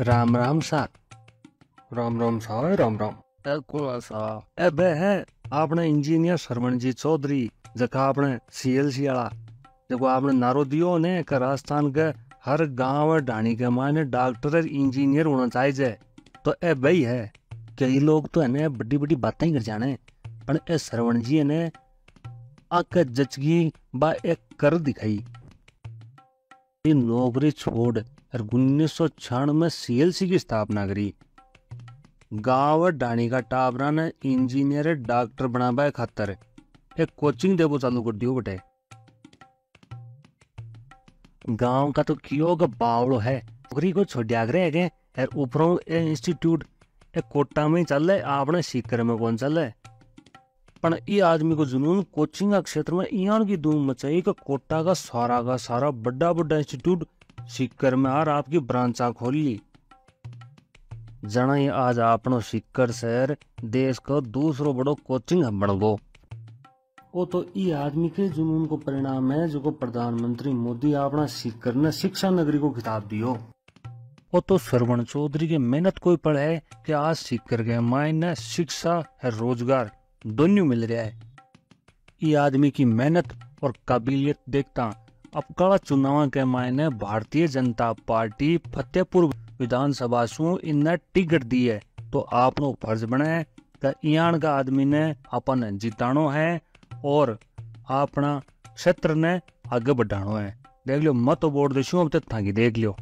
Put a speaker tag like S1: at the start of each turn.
S1: राम राम सा राम राम सा राम राम।
S2: ए
S1: बे है आपने इंजीनियर सरवण जी चौधरी, जका आपने सीएलसी वाला, जको आपने नारो दियो ने, के राजस्थान के हर गाँव और ढाणी के माने डॉक्टर और इंजीनियर होना चाहिए। तो ए भाई है कई लोग तो है बड़ी बड़ी बातें ही कर जाने, पर ए सरवण जी ने आके जचगी बा एक कर दिखाई। नौकरी छोड़ और उन्नीस सौ छियानवे सीएलसी की स्थापना करी। गाँव डाणी का टाबरा ने इंजीनियर डॉक्टर बनाबा खातर एक कोचिंग देवो चालू कर दियो बटे। गाँव का तो कियो का बावड़ो है, नौकरी को छोड़िया करे है और ऊपरों इंस्टीट्यूट ए कोटा में चल रहे आपने सीकर में कौन चल रहे पण ये आदमी को जुनून कोचिंग का क्षेत्र में इयान की धूम मचाई का कोटा का सारा का सारा बड़ा बड़ा इंस्टीट्यूट सीकर में आर आपकी ब्रांचा खोल। ली जना आज आपनो सीकर शहर देश का दूसरो बड़ो कोचिंग हब बन गो वो तो ई आदमी के जुनून को परिणाम है जो को प्रधानमंत्री मोदी अपना सीकर ने शिक्षा नगरी को खिताब दियो। वो तो श्रवण चौधरी के मेहनत कोई पड़ है कि आज सीकर के मायने शिक्षा है रोज़गार। दोनों मिल रहा है। ये आदमी की मेहनत और काबिलियत देखता अब कड़ा चुनाव के मायने भारतीय जनता पार्टी फतेहपुर विधानसभा सु इन्हें टिकट दी है। तो आप आपनो फ़र्ज़ बने कि का आदमी ने अपन जितानो है और अपना क्षेत्र ने आगे बढ़ानो है। देख लो मत बोर्ड दे अब तक देख लियो।